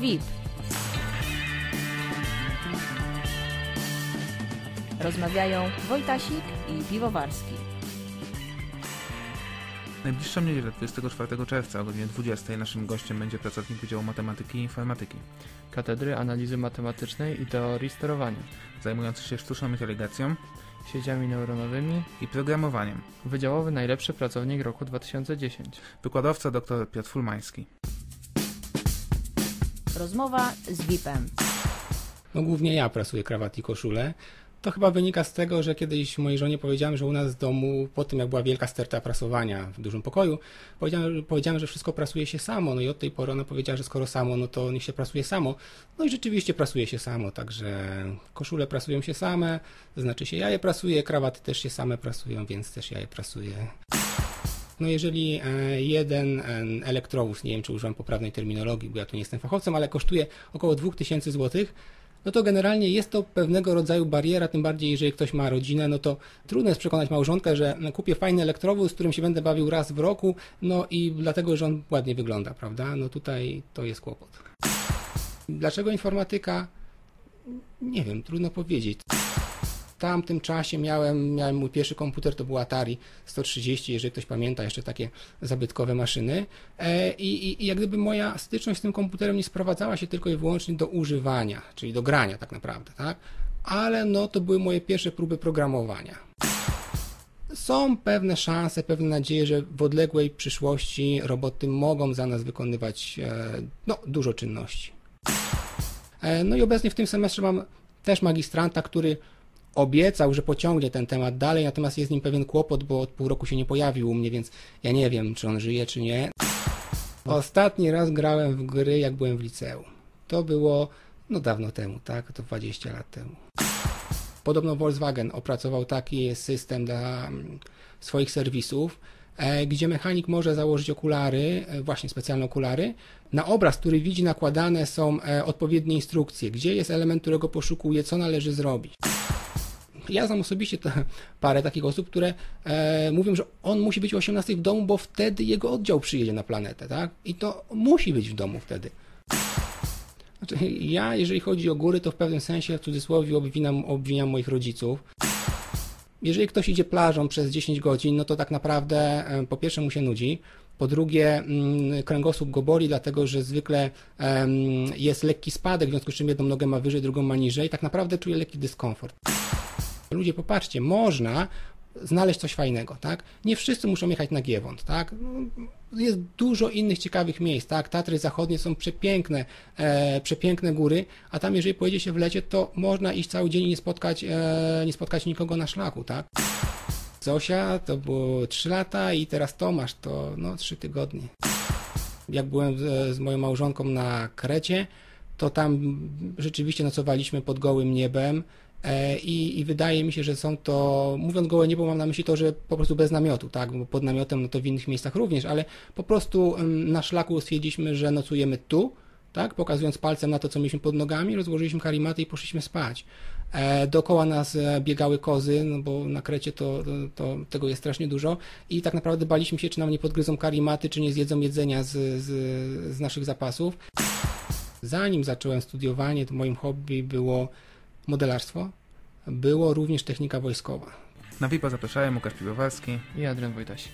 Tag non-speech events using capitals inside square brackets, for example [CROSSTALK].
VIP. Rozmawiają Wojtasik i Piwowarski. Najbliższą niedzielę 24 czerwca o godzinie 20 naszym gościem będzie pracownik Wydziału Matematyki i Informatyki, Katedry Analizy Matematycznej i Teorii Sterowania, zajmujący się sztuczną inteligencją sieciami neuronowymi, i programowaniem. wydziałowy najlepszy pracownik roku 2010. Wykładowca dr Piotr Fulmański. Rozmowa z VIP-em. No głównie ja prasuję krawat i koszulę. To chyba wynika z tego, że kiedyś mojej żonie powiedziałem, że u nas w domu, po tym jak była wielka sterta prasowania w dużym pokoju, powiedziałem, powiedziałem, że wszystko prasuje się samo. No i od tej pory ona powiedziała, że skoro samo, no to niech się prasuje samo. No i rzeczywiście prasuje się samo, także koszule prasują się same, znaczy się ja je prasuję, krawaty też się same prasują, więc też ja je prasuję. No jeżeli e, jeden e, elektrowóz, nie wiem czy używam poprawnej terminologii, bo ja tu nie jestem fachowcem, ale kosztuje około 2000 zł, no to generalnie jest to pewnego rodzaju bariera, tym bardziej jeżeli ktoś ma rodzinę, no to trudno jest przekonać małżonkę, że no, kupię fajny elektrowóz, z którym się będę bawił raz w roku, no i dlatego, że on ładnie wygląda, prawda? No tutaj to jest kłopot. Dlaczego informatyka? Nie wiem, trudno powiedzieć. Tamtym czasie miałem, miałem mój pierwszy komputer, to był Atari 130, jeżeli ktoś pamięta, jeszcze takie zabytkowe maszyny. E, i, i, I jak gdyby moja styczność z tym komputerem nie sprowadzała się tylko i wyłącznie do używania, czyli do grania tak naprawdę, tak? Ale no to były moje pierwsze próby programowania. Są pewne szanse, pewne nadzieje, że w odległej przyszłości roboty mogą za nas wykonywać e, no, dużo czynności. E, No i obecnie w tym semestrze mam też magistranta, który obiecał, że pociągnie ten temat dalej, natomiast jest z nim pewien kłopot, bo od pół roku się nie pojawił u mnie, więc ja nie wiem, czy on żyje, czy nie. Ostatni raz grałem w gry, jak byłem w liceum. To było no dawno temu, tak? To 20 lat temu. Podobno Volkswagen opracował taki system dla mm, swoich serwisów, e, gdzie mechanik może założyć okulary, e, właśnie specjalne okulary. Na obraz, który widzi, nakładane są e, odpowiednie instrukcje, gdzie jest element, którego poszukuje, co należy zrobić. Ja znam osobiście [LAUGHS] parę takich osób, które e, mówią, że on musi być o 18 w domu, bo wtedy jego oddział przyjedzie na planetę, tak? I to musi być w domu wtedy. Znaczy, ja, jeżeli chodzi o góry, to w pewnym sensie, w cudzysłowie, obwiniam, obwiniam moich rodziców. Jeżeli ktoś idzie plażą przez 10 godzin, no to tak naprawdę e, po pierwsze mu się nudzi, po drugie mm, kręgosłup go boli, dlatego że zwykle jest lekki spadek, w związku z czym jedną nogę ma wyżej, drugą ma niżej, tak naprawdę czuje lekki dyskomfort. Ludzie, popatrzcie, można znaleźć coś fajnego, tak? Nie wszyscy muszą jechać na Giewont, tak? No, Jest dużo innych ciekawych miejsc, tak? Tatry zachodnie są przepiękne, e, przepiękne góry, a tam jeżeli pojedzie się w lecie, to można iść cały dzień i nie spotkać, e, nie spotkać nikogo na szlaku, tak? Zosia to było 3 lata i teraz Tomasz to no 3 tygodnie. Jak byłem z, z moją małżonką na Krecie, to tam rzeczywiście nocowaliśmy pod gołym niebem i, i wydaje mi się, że są to, mówiąc gołe niebo mam na myśli to, że po prostu bez namiotu, tak, bo pod namiotem no to w innych miejscach również, ale po prostu na szlaku stwierdziliśmy, że nocujemy tu, tak, pokazując palcem na to, co mieliśmy pod nogami, rozłożyliśmy karimaty i poszliśmy spać. E, dookoła nas e, biegały kozy, no bo na Krecie to, to, to tego jest strasznie dużo i tak naprawdę baliśmy się, czy nam nie podgryzą karimaty, czy nie zjedzą jedzenia z, z, z naszych zapasów. Zanim zacząłem studiowanie, to moim hobby było modelarstwo, było również technika wojskowa. Na VIP-a zapraszają Łukasz Piwowarski I Adrian Wojtasik.